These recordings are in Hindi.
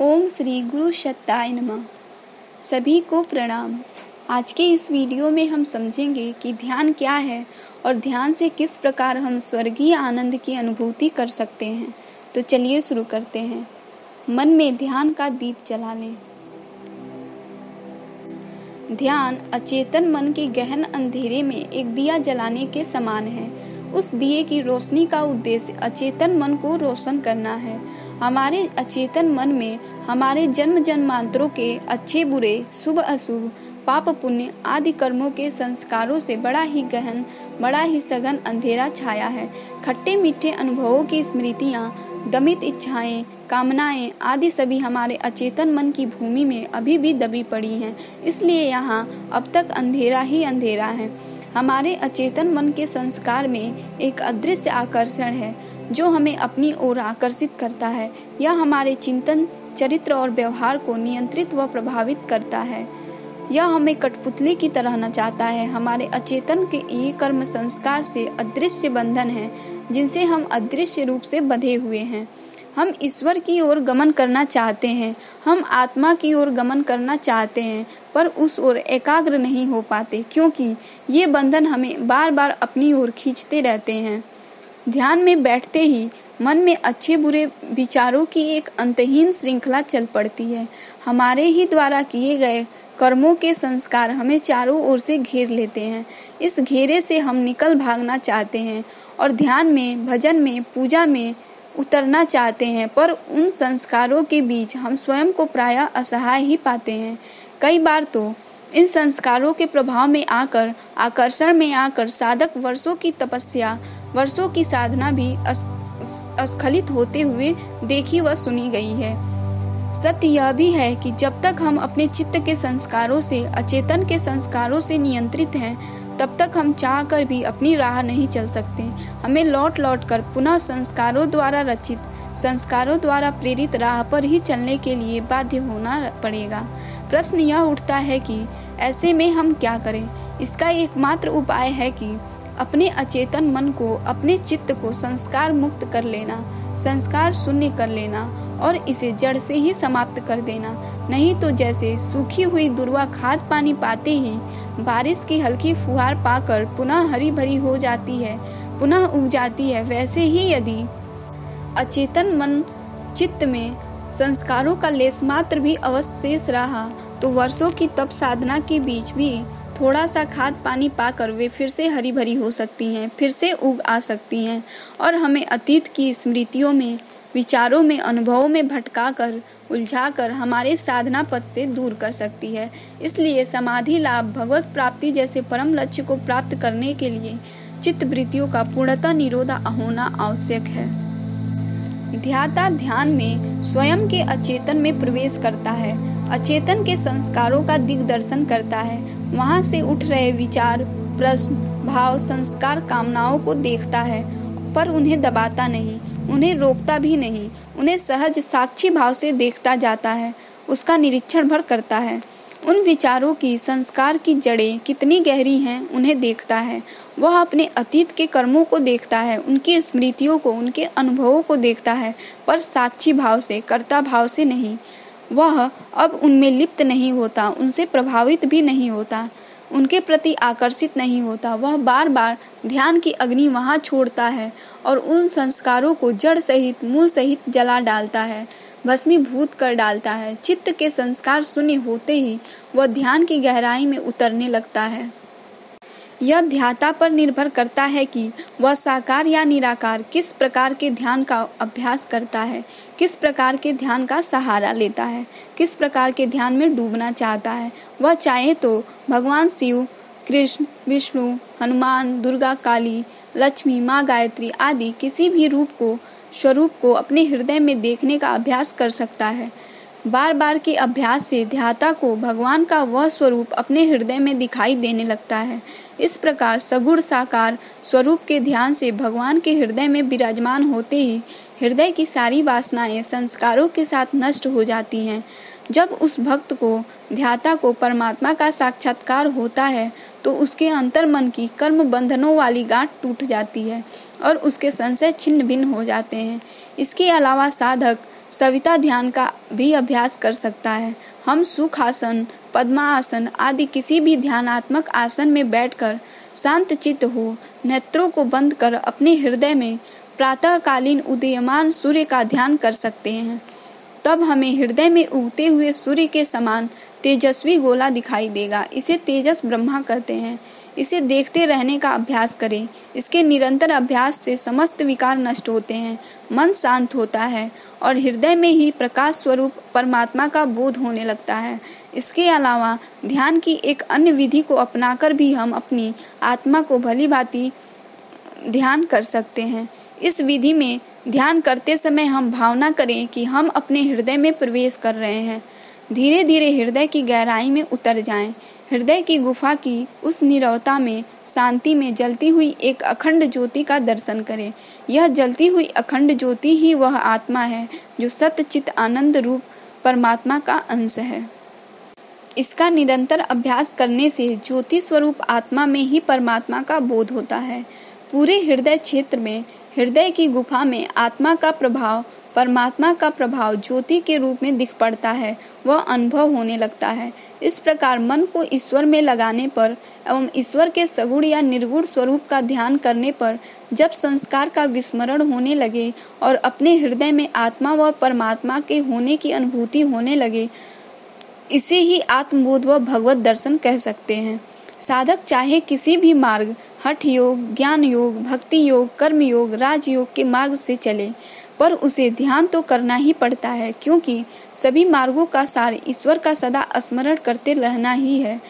ओम श्री गुरु सत्ताय नमः। सभी को प्रणाम। आज के इस वीडियो में हम समझेंगे कि ध्यान क्या है और ध्यान से किस प्रकार हम स्वर्गीय आनंद की अनुभूति कर सकते हैं। तो चलिए शुरू करते हैं। मन में ध्यान का दीप जला लें। ध्यान अचेतन मन के गहन अंधेरे में एक दिया जलाने के समान है। उस दिए की रोशनी का उद्देश्य अचेतन मन को रोशन करना है हमारे अचेतन मन में, हमारे जन्म जन्मांतरों के अच्छे, बुरे, शुभ, अशुभ, पाप, पुण्य आदि कर्मों के संस्कारों से बड़ा ही गहन, बड़ा ही सघन अंधेरा छाया है। खट्टे मीठे अनुभवों की स्मृतियाँ, दमित इच्छाएँ, कामनाएँ आदि सभी हमारे अचेतन मन की भूमि में अभी भी दबी पड़ी हैं। इसलिए यहाँ अब तक अंधेरा ही अंधेरा है। हमारे अचेतन मन के संस्कार में एक अदृश्य आकर्षण है। जो हमें अपनी ओर आकर्षित करता है यह हमारे चिंतन, चरित्र और व्यवहार को नियंत्रित व प्रभावित करता है। यह हमें कठपुतली की तरह नचाता है। हमारे अचेतन के ये कर्म संस्कार से अदृश्य बंधन है, जिनसे हम अदृश्य रूप से बंधे हुए हैं। हम ईश्वर की ओर गमन करना चाहते हैं। हम आत्मा की ओर गमन करना चाहते हैं, पर उस ओर एकाग्र नहीं हो पाते, क्योंकि ये बंधन हमें बार बार अपनी ओर खींचते रहते हैं। ध्यान में बैठते ही मन में अच्छे बुरे विचारों की एक अंतहीन श्रृंखला चल पड़ती है। हमारे ही द्वारा किए गए कर्मों के संस्कार हमें चारों ओर से घेर लेते हैं। इस घेरे से हम निकल भागना चाहते हैं और ध्यान में, भजन में, पूजा में उतरना चाहते हैं, पर उन संस्कारों के बीच हम स्वयं को प्राय असहाय ही पाते हैं। कई बार तो इन संस्कारों के प्रभाव में आकर, आकर्षण में आकर साधक वर्षों की तपस्या वर्षों की साधना भी अस्खलित होते हुए देखी व सुनी गई है। सत्य यह भी है कि जब तक हम अपने चित्त के संस्कारों से, अचेतन के संस्कारों से नियंत्रित हैं, तब तक हम चाह कर भी अपनी राह नहीं चल सकते। हमें लौट लौट कर पुनः संस्कारों द्वारा रचित, संस्कारों द्वारा प्रेरित राह पर ही चलने के लिए बाध्य होना पड़ेगा। प्रश्न यह उठता है कि ऐसे में हम क्या करें? इसका एकमात्र उपाय है कि अपने अचेतन मन को, अपने चित्त को संस्कार मुक्त कर लेना, संस्कार शून्य कर लेना और इसे जड़ से ही समाप्त कर देना। नहीं तो जैसे सूखी हुई दुर्वा खाद पानी पाते ही, बारिश की हल्की फुहार पाकर पुनः हरी भरी हो जाती है, पुनः उग जाती है, वैसे ही यदि अचेतन मन चित्त में संस्कारों का लेस मात्र भी अवशेष रहा तो वर्षों की तप साधना के बीच भी थोड़ा सा खाद पानी पाकर वे फिर से हरी भरी हो सकती हैं, फिर से उग आ सकती हैं और हमें अतीत की स्मृतियों में, विचारों में, अनुभवों में भटका कर उलझा कर हमारे साधना पथ से दूर कर सकती है। इसलिए समाधि लाभ, भगवत प्राप्ति जैसे परम लक्ष्य को प्राप्त करने के लिए चित्त वृत्तियों का पूर्णतः निरोधा होना आवश्यक है। ध्याता ध्यान में स्वयं के अचेतन में प्रवेश करता है। अचेतन के संस्कारों का दिग्दर्शन करता है। वहाँ से उठ रहे विचार, प्रश्न, भाव, संस्कार, कामनाओं को देखता है, पर उन्हें दबाता नहीं, उन्हें रोकता भी नहीं, उन्हें सहज साक्षी भाव से देखता जाता है, उसका निरीक्षण भर करता है। उन विचारों की, संस्कार की जड़ें कितनी गहरी हैं, उन्हें देखता है। वह अपने अतीत के कर्मों को देखता है, उनकी स्मृतियों को, उनके अनुभवों को देखता है, पर साक्षी भाव से, कर्ता भाव से नहीं। वह अब उनमें लिप्त नहीं होता, उनसे प्रभावित भी नहीं होता, उनके प्रति आकर्षित नहीं होता। वह बार बार ध्यान की अग्नि वहाँ छोड़ता है और उन संस्कारों को जड़ सहित, मूल सहित जला डालता है भस्मी भूत कर डालता है। चित्त के संस्कार शून्य होते ही वह ध्यान की गहराई में उतरने लगता है। यह ध्याता पर निर्भर करता है कि वह साकार या निराकार किस प्रकार के ध्यान का अभ्यास करता है, किस प्रकार के ध्यान का सहारा लेता है, किस प्रकार के ध्यान में डूबना चाहता है। वह चाहे तो भगवान शिव, कृष्ण, विष्णु, हनुमान, दुर्गा, काली, लक्ष्मी, माँ, गायत्री आदि किसी भी रूप को, स्वरूप को अपने हृदय में देखने का अभ्यास कर सकता है। बार बार के अभ्यास से ध्याता को भगवान का वह स्वरूप अपने हृदय में दिखाई देने लगता है। इस प्रकार सगुण साकार स्वरूप के ध्यान से भगवान के हृदय में विराजमान होते ही हृदय की सारी वासनाएँ संस्कारों के साथ नष्ट हो जाती हैं। जब उस भक्त को ध्याता को परमात्मा का साक्षात्कार होता है तो उसके अंतर मन की कर्म बंधनों वाली गांठ टूट जाती है और उसके संशय छिन्न भिन्न हो जाते हैं। इसके अलावा साधक सविता ध्यान का भी अभ्यास कर सकता है। हम सुखासन, पद्मासन आदि किसी भी ध्यानात्मक आसन में बैठकर शांत चित्त हो, नेत्रों को बंद कर अपने हृदय में प्रातःकालीन उदयमान सूर्य का ध्यान कर सकते हैं। तब हमें हृदय में उगते हुए सूर्य के समान तेजस्वी गोला दिखाई देगा। इसे तेजस ब्रह्मा कहते हैं। इसे देखते रहने का अभ्यास करें। इसके निरंतर अभ्यास से समस्त विकार नष्ट होते हैं। मन शांत होता है और हृदय में ही प्रकाश स्वरूप परमात्मा का बोध होने लगता है। इसके अलावा ध्यान की एक अन्य विधि को अपनाकर भी हम अपनी आत्मा को भली भांति ध्यान कर सकते हैं। इस विधि में ध्यान करते समय हम भावना करें कि हम अपने हृदय में प्रवेश कर रहे हैं। धीरे धीरे हृदय की गहराई में उतर जाएँ। हृदय की गुफा की उस निरवता में, शांति में जलती हुई एक अखंड ज्योति का दर्शन करें। यह जलती हुई अखंड ज्योति ही वह आत्मा है, जो सत्यचित आनंद रूप परमात्मा का अंश है। इसका निरंतर अभ्यास करने से ज्योति स्वरूप आत्मा में ही परमात्मा का बोध होता है। पूरे हृदय क्षेत्र में, हृदय की गुफा में आत्मा का प्रभाव परमात्मा का प्रभाव ज्योति के रूप में दिख पड़ता है, वह अनुभव होने लगता है। इस प्रकार मन को ईश्वर में लगाने पर एवं ईश्वर के सगुण या निर्गुण स्वरूप का ध्यान करने पर जब संस्कार का विस्मरण होने लगे और अपने हृदय में आत्मा व परमात्मा के होने की अनुभूति होने लगे, इसे ही आत्मबोध व भगवत दर्शन कह सकते हैं। साधक चाहे किसी भी मार्ग, हठ योग, ज्ञान योग, भक्ति योग, कर्म योग राजयोग के मार्ग से चले। पर उसे ध्यान तो करना ही पड़ता है, क्योंकि सभी मार्गों का सार ईश्वर का सदा स्मरण करते रहना ही है।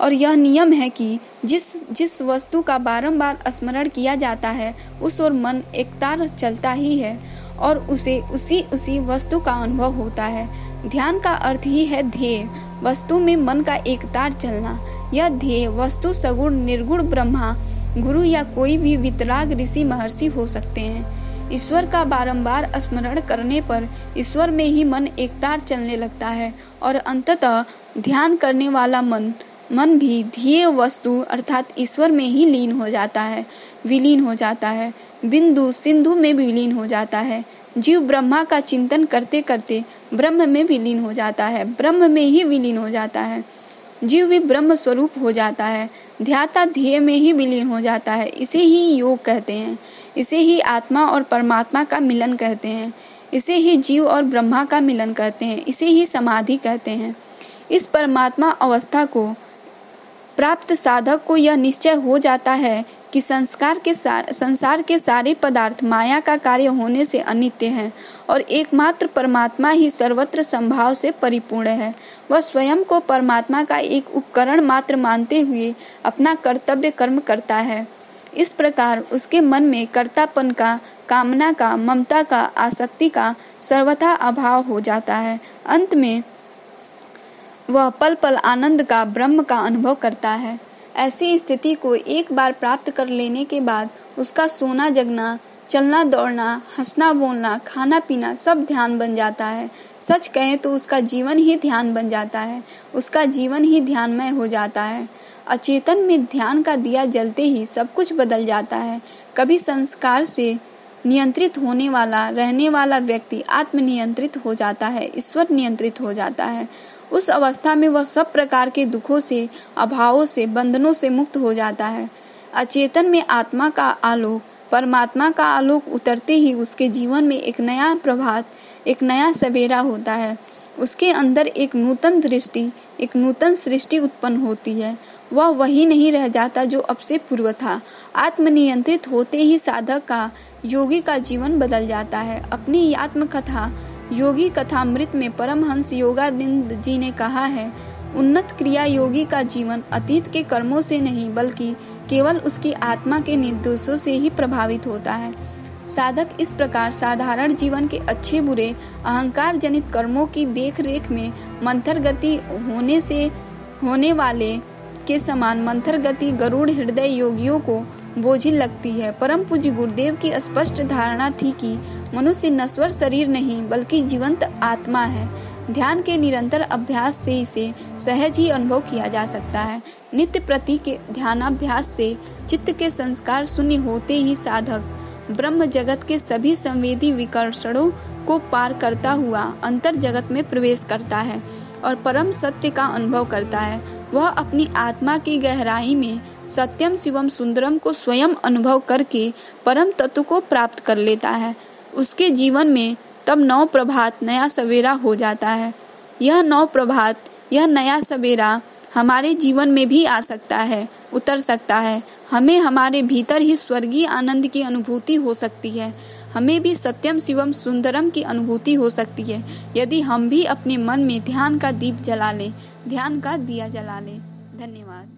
और यह नियम है कि जिस जिस वस्तु का बारंबार स्मरण किया जाता है, उस और मन एकतार चलता ही है, और उसे उसी उसी वस्तु का अनुभव होता है। ध्यान का अर्थ ही है ध्येय, वस्तु में मन का एक तार चलना। यह ध्येय वस्तु, सगुण, निर्गुण ब्रह्मा, गुरु या कोई भी वितराग ऋषि महर्षि हो सकते हैं। ईश्वर का बारंबार स्मरण करने पर ईश्वर में ही मन एकतार चलने लगता है और अंततः ध्यान करने वाला मन मन भी ध्येय वस्तु अर्थात ईश्वर में ही लीन हो जाता है, विलीन हो जाता है, बिंदु सिंधु में विलीन हो जाता है। जीव ब्रह्मा का चिंतन करते करते ब्रह्म में विलीन हो जाता है, ब्रह्म में ही विलीन हो जाता है। जीव भी ब्रह्म स्वरूप हो जाता है ध्याता ध्येय में ही विलीन हो जाता है। इसे ही योग कहते हैं। इसे ही आत्मा और परमात्मा का मिलन कहते हैं। इसे ही जीव और ब्रह्मा का मिलन कहते हैं। इसे ही समाधि कहते हैं। इस परमात्मा अवस्था को प्राप्त साधक को यह निश्चय हो जाता है कि संस्कार के संसार के सारे पदार्थ माया का कार्य होने से अनित्य हैं और एकमात्र परमात्मा ही सर्वत्र संभाव से परिपूर्ण है। वह स्वयं को परमात्मा का एक उपकरण मात्र मानते हुए अपना कर्तव्य कर्म करता है। इस प्रकार उसके मन में कर्तापन का, कामना का, ममता का, आसक्ति का सर्वथा अभाव हो जाता है। अंत में वह पल पल आनंद का, ब्रह्म का अनुभव करता है। ऐसी स्थिति को एक बार प्राप्त कर लेने के बाद उसका सोना जगना, चलना दौड़ना, हंसना बोलना, खाना पीना सब ध्यान बन जाता है। सच कहें तो उसका जीवन ही ध्यान बन जाता है। उसका जीवन ही ध्यानमय हो जाता है। अचेतन में ध्यान का दिया जलते ही सब कुछ बदल जाता है। कभी संस्कार से नियंत्रित होने वाला, रहने वाला व्यक्ति आत्मनियंत्रित हो जाता है, ईश्वर नियंत्रित हो जाता है। उस अवस्था में वह सब प्रकार के दुखों से, अभावों से, बंधनों से मुक्त हो जाता है। अचेतन में आत्मा का आलोक, परमात्मा का आलोक उतरते ही उसके जीवन में एक नया प्रभात, एक नया सवेरा होता है। उसके अंदर एक नूतन दृष्टि, एक नूतन सृष्टि उत्पन्न होती है। वह वही नहीं रह जाता जो अब से पूर्व था। आत्मनियंत्रित होते ही साधक का, योगी का जीवन बदल जाता है। अपनी आत्मकथा योगी कथामृत में परमहंस योगानंद जी ने कहा है, उन्नत क्रिया योगी का जीवन अतीत के कर्मों से नहीं, बल्कि केवल उसकी आत्मा के निर्दोषों से ही प्रभावित होता है। साधक इस प्रकार साधारण जीवन के अच्छे, बुरे अहंकार जनित कर्मों की देख रेख में मंथर गति होने से, होने वाले के समान मंथर गति गरुड़ हृदय योगियों को बोझिल लगती है। परम पूज्य गुरुदेव की स्पष्ट धारणा थी कि मनुष्य नश्वर शरीर नहीं, बल्कि जीवंत आत्मा है। ध्यान के निरंतर अभ्यास से इसे सहज ही अनुभव किया जा सकता है। नित्य प्रति के ध्यानाभ्यास से चित्त के संस्कार शून्य होते ही साधक ब्रह्म जगत के सभी संवेदी विकर्षणों को पार करता हुआ अंतर जगत में प्रवेश करता है और परम सत्य का अनुभव करता है। वह अपनी आत्मा की गहराई में सत्यम शिवम सुंदरम को स्वयं अनुभव करके परम तत्व को प्राप्त कर लेता है। उसके जीवन में तब नौ प्रभात नया सवेरा हो जाता है। यह नौ प्रभात, यह नया सवेरा हमारे जीवन में भी आ सकता है, उतर सकता है। हमें हमारे भीतर ही स्वर्गीय आनंद की अनुभूति हो सकती है। हमें भी सत्यम शिवम सुंदरम की अनुभूति हो सकती है। यदि हम भी अपने मन में ध्यान का दीप जला लें, ध्यान का दिया जला लें। धन्यवाद।